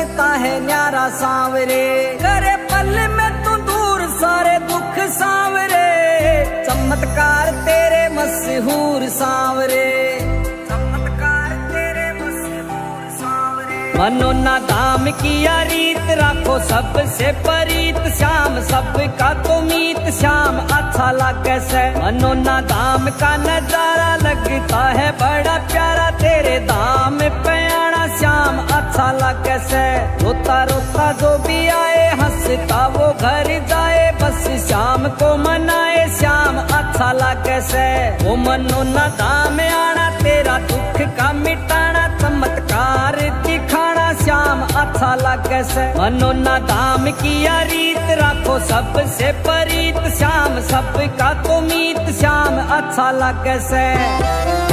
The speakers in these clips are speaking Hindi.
है न्यारा सांवरे। करे पल में तू दूर, सारे दुख सांवरे। चमत्कार तेरे मशहूर सांवरे। चमत्कार तेरे मशहूर सांवरे। मनो ना दाम किया रीत, राखो सबसे परीत श्याम। सबका तो मीत श्याम अच्छा लगे से। मनो ना दाम का नज़ारा लगता है बड़ा प्यारा। तेरे दाम पे श्याम अच्छा लगे से। रोता रोता जो भी आए, हंसता वो घर जाए। बस श्याम को मनाए, श्याम अच्छा लगे से। वो मनो ना दाम आना, तेरा दुख का मिटाना, चमत्कार दिखाना। श्याम अच्छा लगे से। मनो ना दाम किया रीत राखो सबसे परीत। श्याम, सबका तो मीत। श्याम अच्छा लगे से।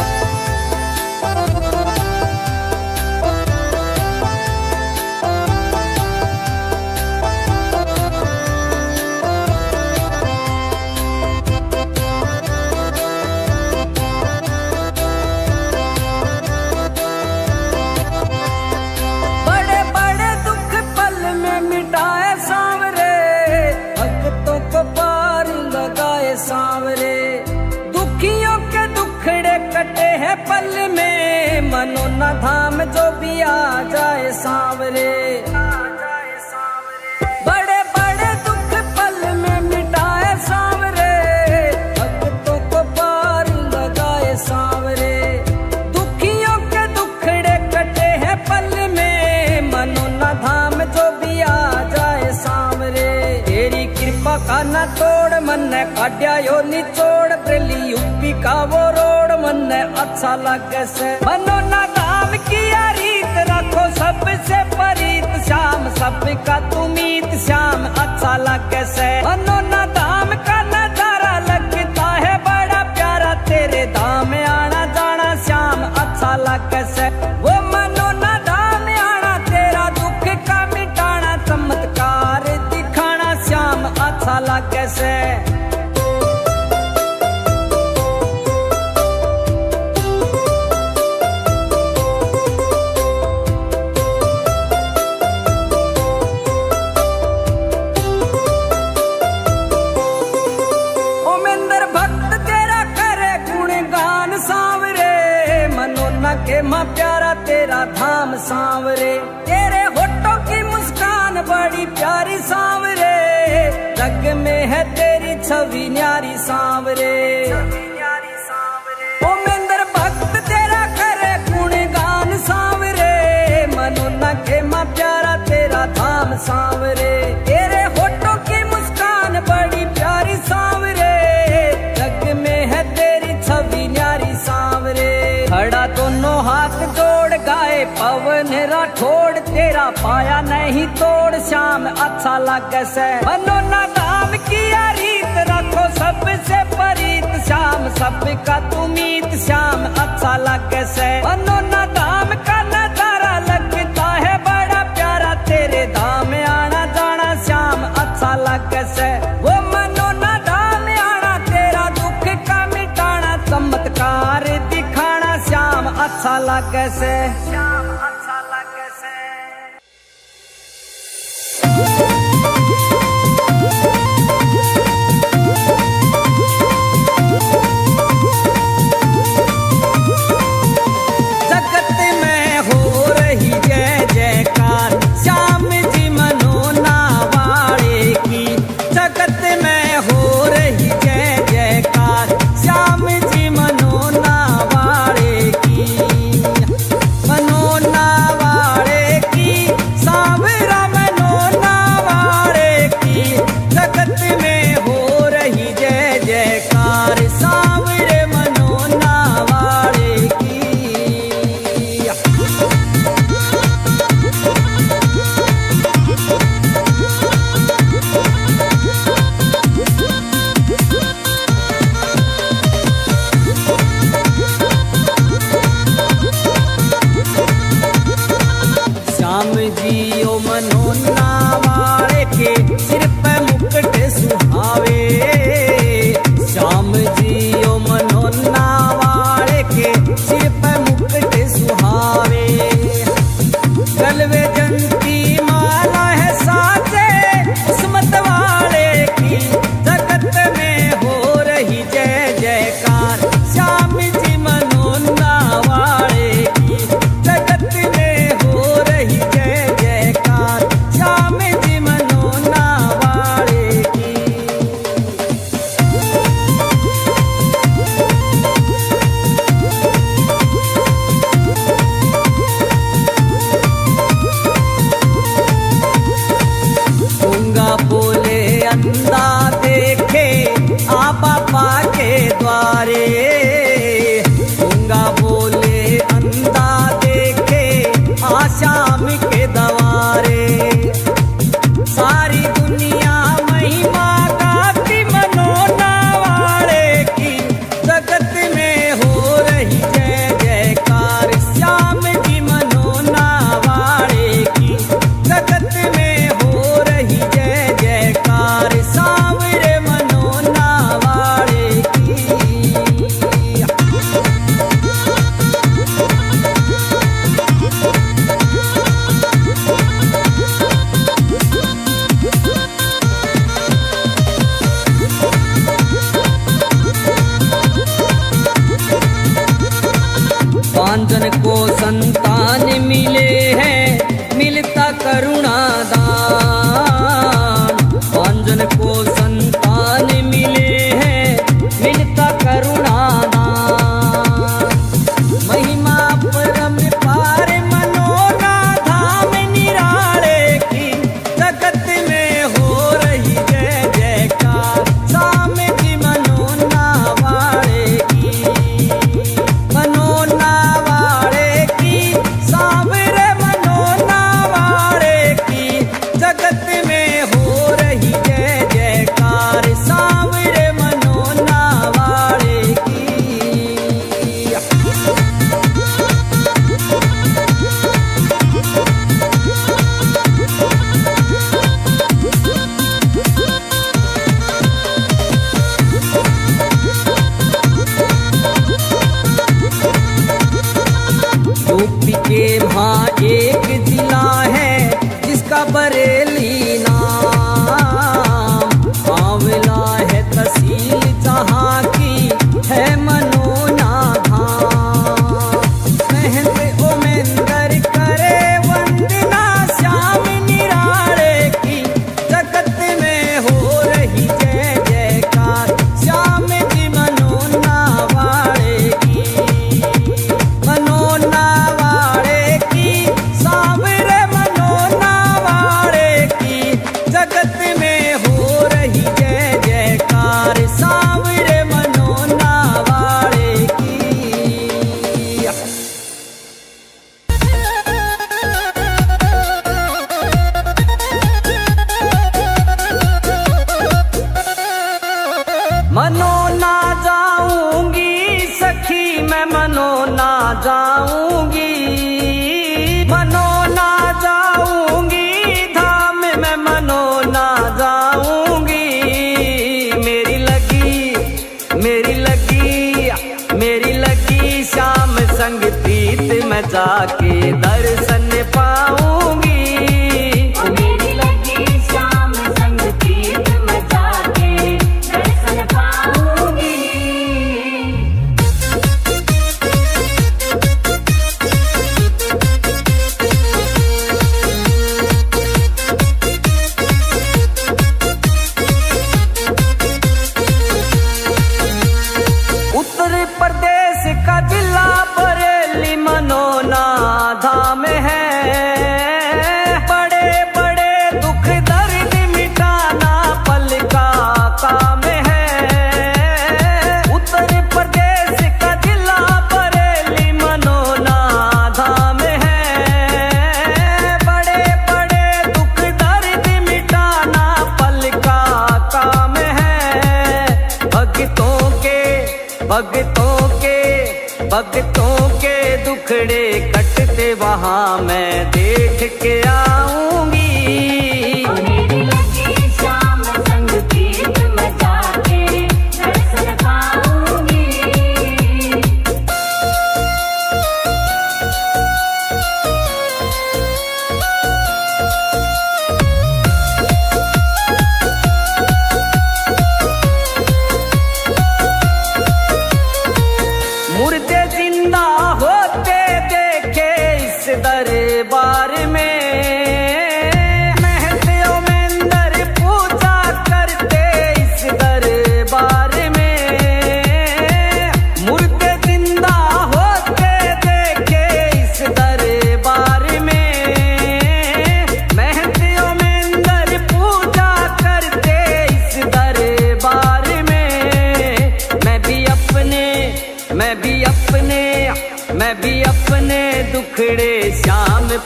पल में मनो न धाम जो भी आ जाए सांवरे। बड़े बड़े दुख पल में मिटाए कटे हैं पल में जो भी आ का न तोड़, मन ने काट्या यो निचोड़। ब्रेली यूपी का वो अच्छा लगे से। मनो न धाम किया, रीत रखो सबसे परीत श्याम, सबका तुमीत श्याम अच्छा लगे से। मनो न धाम का नज़ारा लगता है, बड़ा प्यारा तेरे धाम आना जाना श्याम अच्छा लगे से। वो मनो न धाम आना तेरा दुख का मिटाना, चमत्कार दिखाना श्याम अच्छा लगे से। अच्छा लगे से। मनो ना दाम किया, रीत रखो सबसे परीत श्याम। सबका तुमीत श्याम अच्छा लगे से। मनो ना दाम का नज़ारा लगता है, बड़ा प्यारा तेरे धाम आना जाना श्याम अच्छा लगे से। वो मनो ना दाम आना, तेरा दुख का मिटाना, चमत्कार दिखाना श्याम अच्छा लगे से। श्याम भगतों के भगतों के दुखड़े कटते वहाँ मैं देख के आऊँ।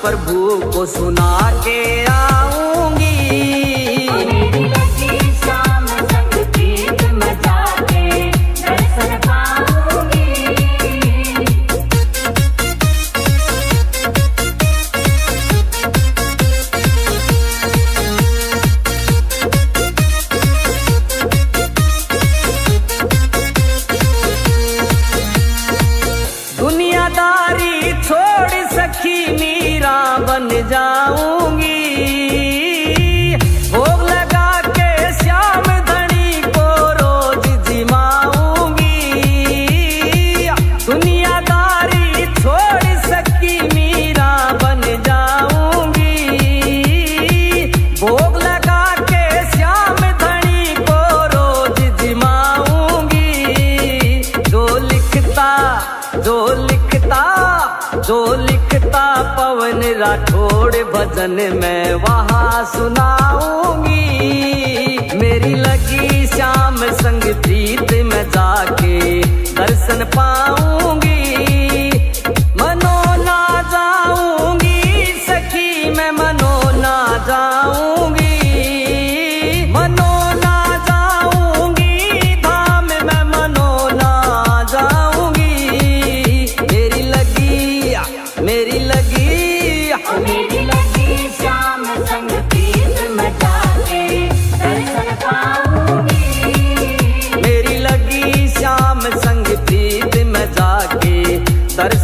प्रभु को सुना के आ बन जाऊँ। भजन मैं वहाँ सुनाऊँगी। मेरी लगी श्याम संग प्रीत में जाके दर्शन पाऊँगी।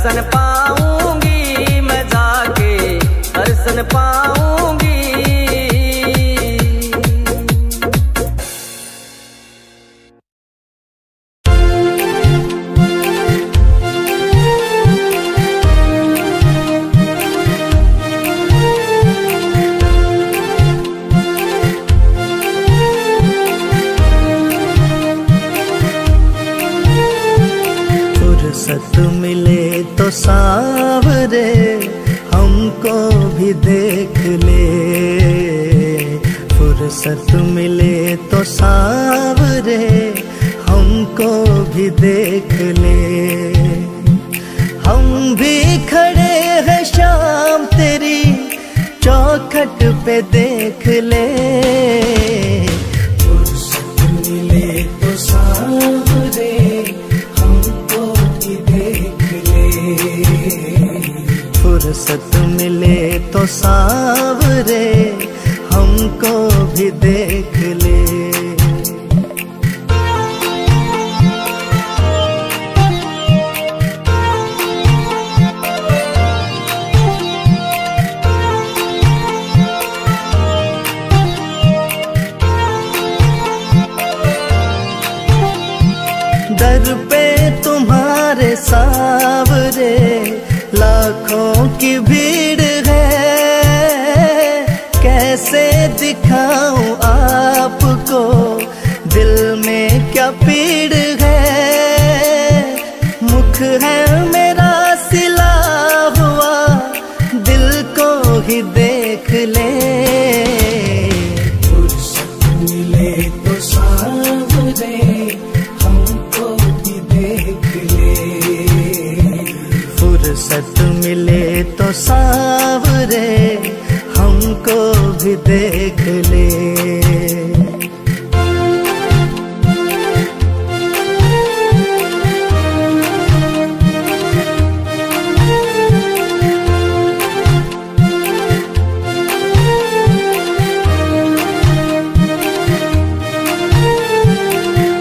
दर्शन पाऊँगी मैं जाके दर्शन पाऊँगी। फुर्सत मिले तो सावरे हमको भी देख ले। फुर्सत मिले तो सावरे हमको भी देख ले। हम भी खड़े हैं शाम तेरी चौखट पे देख ले। फुर्सत मिले तो सावरे हमको भी देख हमको भी देख ले।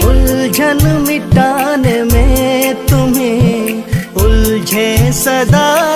उलझन मिटाने में तुम्हें उलझे सदा।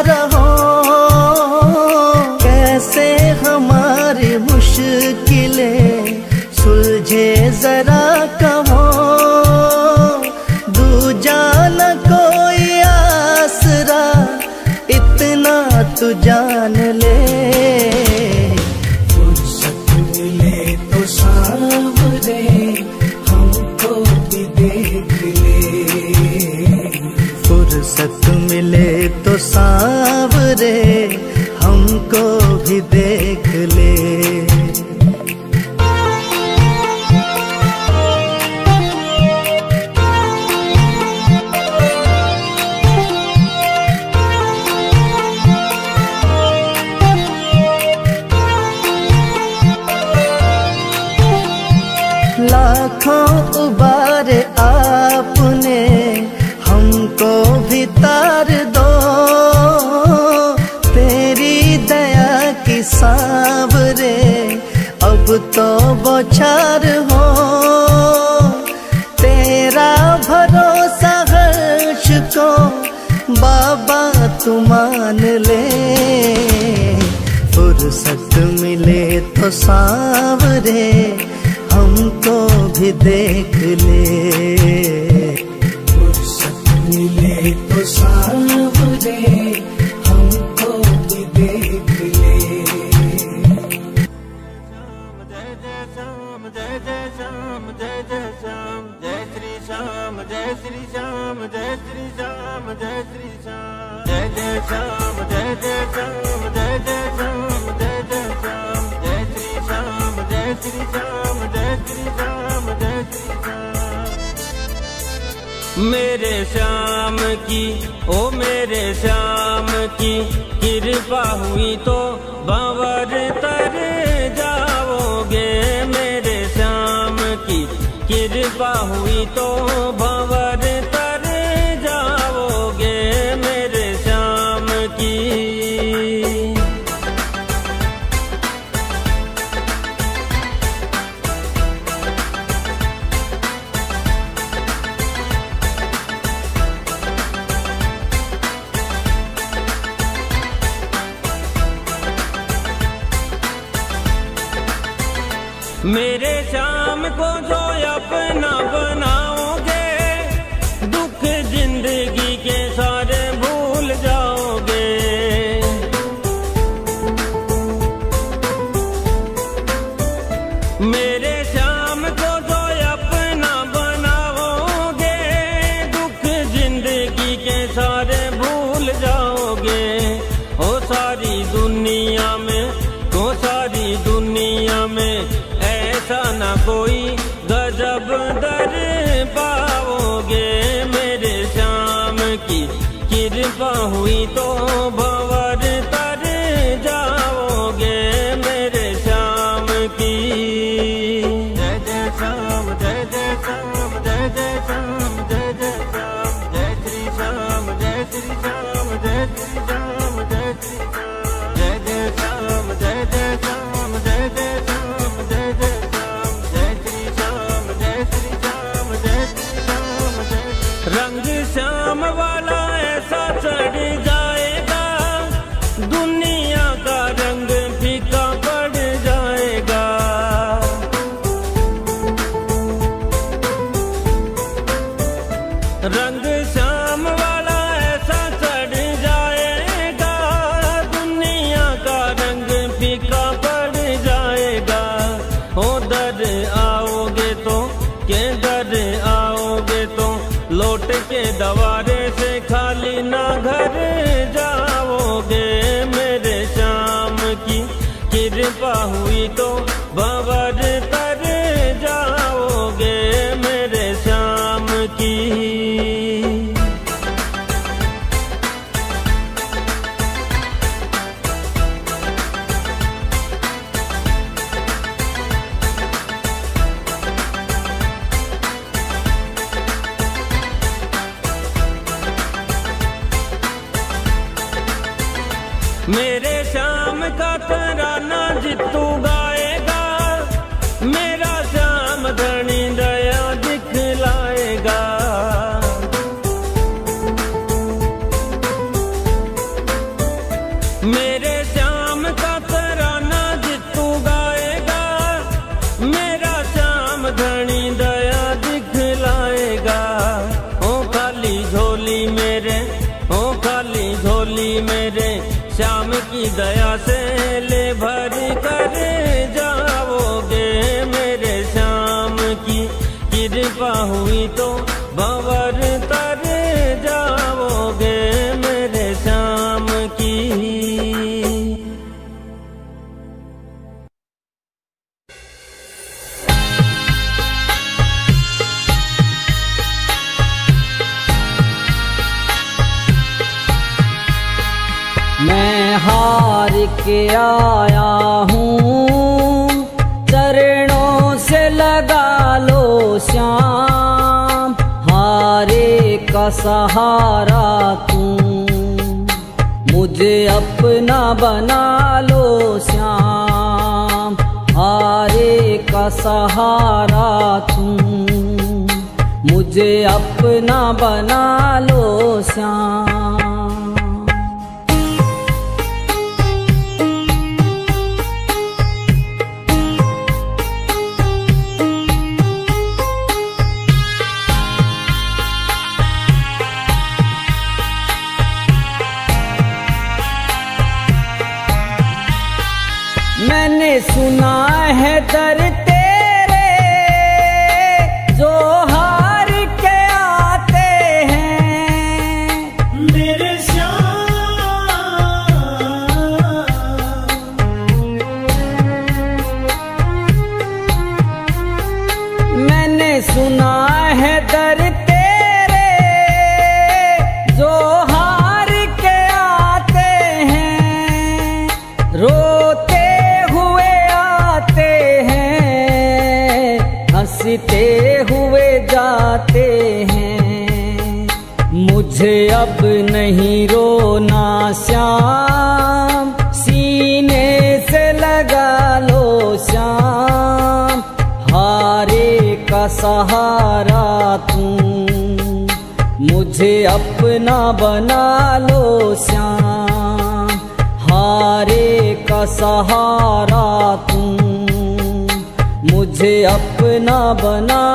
देख ले। फुर्सत मिले तो सांवरे हमको भी देख ले। बाबा तू मान ले। फुर्सत मिले तो सावरे हमको भी देख ले। फुर्सत मिले तो सावरे। श्याम जय जय श्याम जय जय जय जय जय श्याम श्याम श्याम मेरे श्याम की, ओ मेरे श्याम की कृपा हुई तो बावर तर जाओगे। मेरे श्याम की कृपा हुई तो बावर हुई तो भवर तर जाओगे मेरे श्याम की जय जय श्याम जय जय श्याम जय जय श्याम जय जय श्याम जय श्री श्याम जय श्री श्याम जय श्री श्याम जय श्री जय जय श्याम जय जय श्याम जय जय श्याम जय जय श्याम जय श्री श्याम जय श्री श्याम जय श्री श्याम जय रंग श्याम वाला ऐसा चढ़ जाएगा मुझे अपना बना लो श्याम। बना लो श्याम। हारे का सहारा तू मुझे अपना बना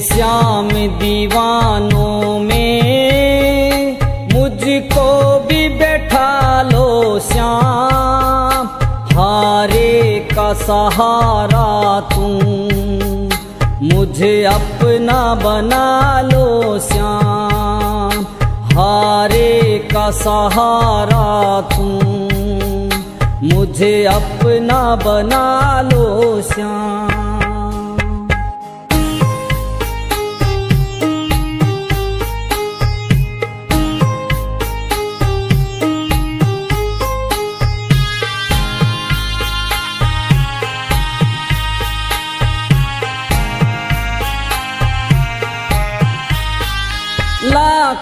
श्याम दीवानों में मुझको भी बैठा लो श्याम। हारे का सहारा तुम मुझे अपना बना लो श्याम। हारे का सहारा तुम मुझे अपना बना लो श्याम।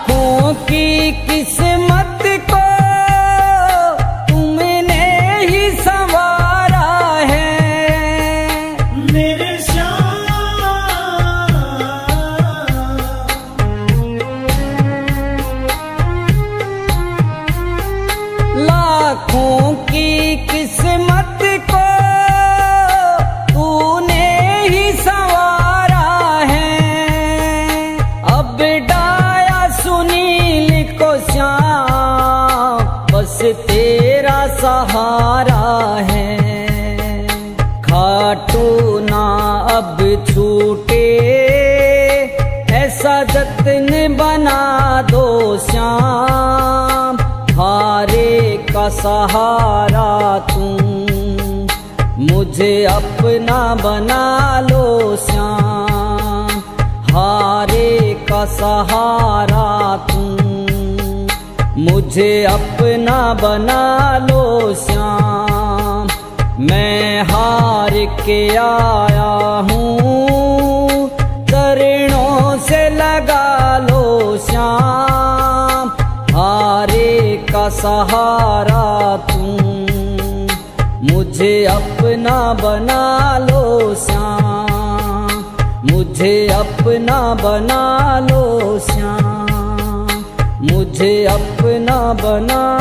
लाखों की किस्मत सहारा तुम मुझे अपना बना लो श्याम। हारे का सहारा तुम मुझे अपना बना लो श्याम। मैं हार के आया हूँ। चरणों से लगा लो श्याम। हारे का सहारा तू मुझे अपना बना लो श्याम। मुझे अपना बना लो श्याम। मुझे अपना बना